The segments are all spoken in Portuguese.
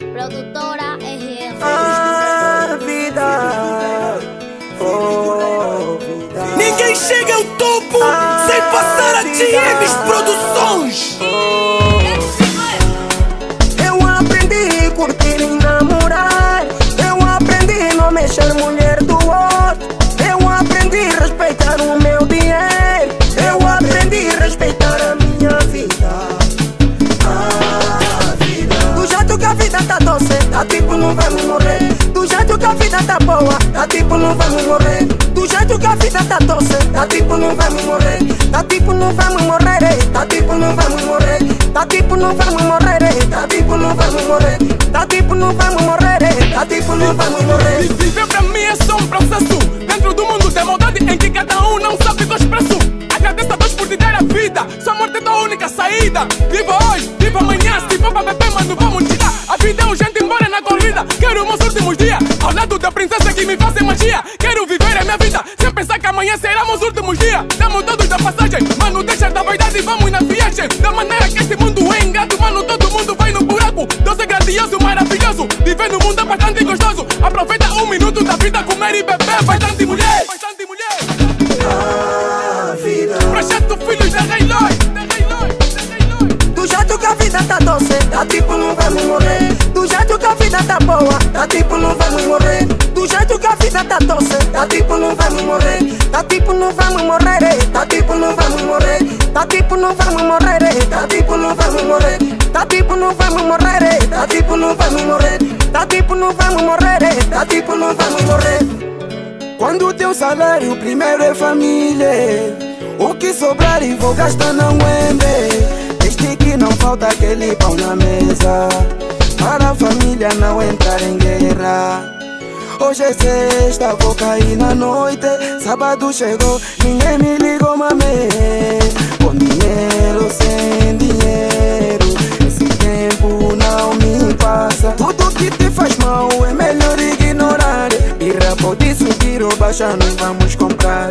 Produtora RM. A vida. Oh, vida. Ninguém chega ao topo sem passar a TMs Produções. Vida tá tipo não vamos morrer. Do jeito que a vida tá boa, tá tipo não vamos morrer. Do jeito que a vida tá doce, tá tipo não vamos morrer. Tá tipo não vamos morrer, tá tipo não vamos morrer. Tá tipo não vamos morrer, tá tipo não vamos morrer. Tá tipo não vamos morrer, tá tipo não vamos morrer. Viver pra mim é só um processo. Dentro do mundo de maldade em que cada um não sabe do expresso. Agradeço a Deus por te dar a vida. Sua morte é tua única saída. Viva corrida. Quero meus últimos dias. Ao lado da princesa que me fazem magia. Quero viver a minha vida. Sem pensar que amanhã será meus últimos dias. Damos todos da passagem. Mano, deixa da vaidade e vamos na viagem. Da maneira que este mundo é engado. Mano, todo mundo vai no buraco. É grandioso, maravilhoso. Viver no mundo é bastante gostoso. Aproveita um minuto da vida, comer e beber. Bastante mulher. Bastante boa, tá tipo não vamos morrer. Do jeito que a vida tá doce, tá tipo não vamos morrer. Tá tipo não vamos morrer, eh. tá tipo não vamos morrer. Tá tipo não vamos morrer, eh. tá tipo não vamos morrer. Tá tipo não vamos morrer, eh. tá tipo não vamos morrer. Tá tipo não vamos morrer, eh. tá tipo não vamos morrer. Quando o teu salário primeiro é família O que sobrar e vou gastar não rende Desde que não falta aquele pão na mesa Para a família não entrar em guerra. Hoje é sexta, vou cair na noite. Sábado chegou, ninguém me ligou, mamê. Com dinheiro, sem dinheiro. Esse tempo não me passa. Tudo que te faz mal é melhor ignorar. Birra pode subir ou baixar, nós vamos comprar.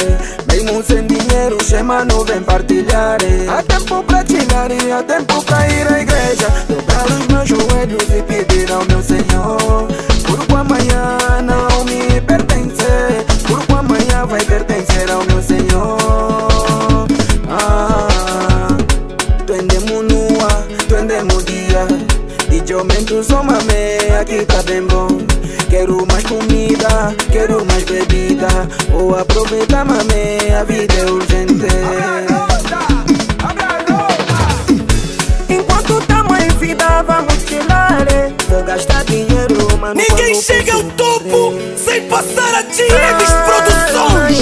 Mesmo sem dinheiro, chama não vem partilhar. Há tempo pra tirar e há tempo pra ir à igreja Os meus joelhos e pedir ao meu Senhor Porque amanhã não me pertence Porque amanhã vai pertencer ao meu Senhor. Ah, Twendemo nua, twendemo dia DJ aumento só mame, aqui tá bem bom Quero mais comida, quero mais bebida Vou aproveitar mame, a vida é urgente Ninguém chega ao topo em sem passar a TMs Produções.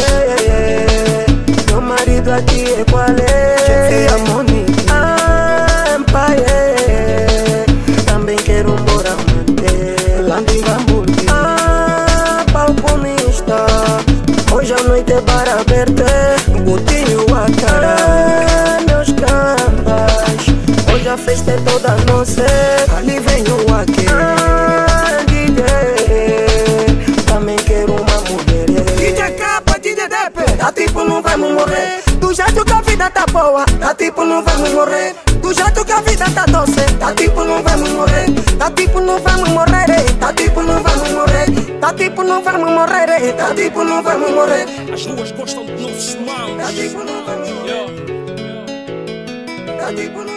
Meu marido aqui é qual é? Chefia Moni. Ah, pai, é. Também quero morar manter. Landingamburg. Ah, palconista. Hoje a noite é para aberto. Gutinho a cara. Ah, meus cambas. Hoje a festa é toda nossa. Boa, tá tipo não vamos morrer. Do jeito que a vida tá doce, tá tipo não vamos morrer. Tá tipo não vamos morrer, tá tipo não vamos morrer. Tá tipo não vamos morrer, tá tipo não vamos morrer. As ruas gostam de novos Tá mãos. tipo não vamos morrer. Tá tipo não